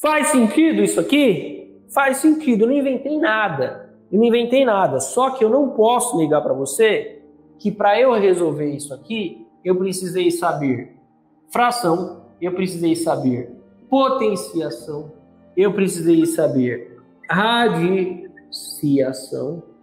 Faz sentido isso aqui? Faz sentido, eu não inventei nada. Eu não inventei nada, só que eu não posso negar para você que para eu resolver isso aqui, eu precisei saber fração, eu precisei saber potenciação, eu precisei saber radiciação,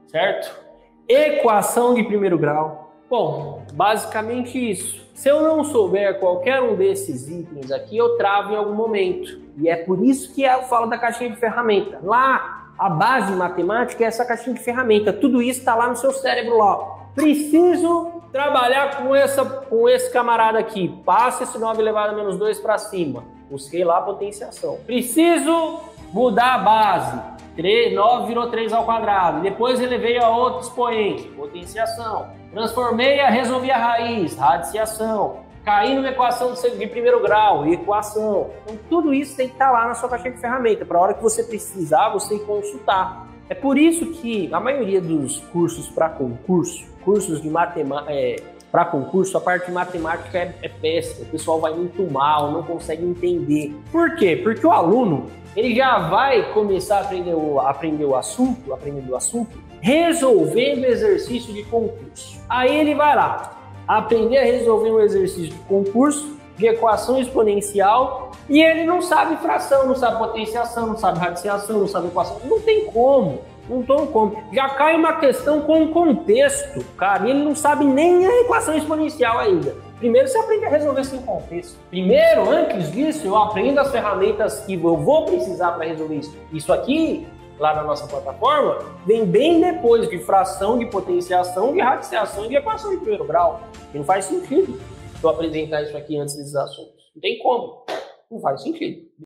certo? Equação de primeiro grau. Bom, basicamente isso. Se eu não souber qualquer um desses itens aqui, eu travo em algum momento. E é por isso que eu falo da caixinha de ferramenta. Lá, a base matemática é essa caixinha de ferramenta. Tudo isso está lá no seu cérebro lá. Preciso trabalhar com, essa, com esse camarada aqui. Passa esse 9 elevado a menos 2 para cima. Busquei lá a potenciação. Preciso mudar a base. 3, 9 virou 3 ao quadrado. Depois elevei a outro expoente, potenciação. Transformei a resolvi a raiz, radiciação. Caí numa equação de primeiro grau, equação. Então, tudo isso tem que estar lá na sua caixinha de ferramenta, para a hora que você precisar, você consultar. É por isso que a maioria dos cursos para concurso, cursos de matemática, é, para concurso, a parte de matemática é, é péssima. O pessoal vai muito mal, não consegue entender. Por quê? Porque o aluno ele já vai começar a aprender o, aprender o assunto, aprendendo o assunto, resolvendo exercício de concurso. Aí ele vai lá aprender a resolver um exercício de concurso de equação exponencial e ele não sabe fração, não sabe potenciação, não sabe radiciação, não sabe equação. Não tem como. Não tem como. Já cai uma questão com contexto, cara. Ele não sabe nem a equação exponencial ainda. Primeiro você aprende a resolver sem contexto. Primeiro, antes disso, eu aprendo as ferramentas que eu vou precisar para resolver isso. Isso aqui, lá na nossa plataforma, vem bem depois de fração, de potenciação, de radiciação e de equação de primeiro grau. E não faz sentido eu apresentar isso aqui antes desses assuntos. Não tem como. Não faz sentido.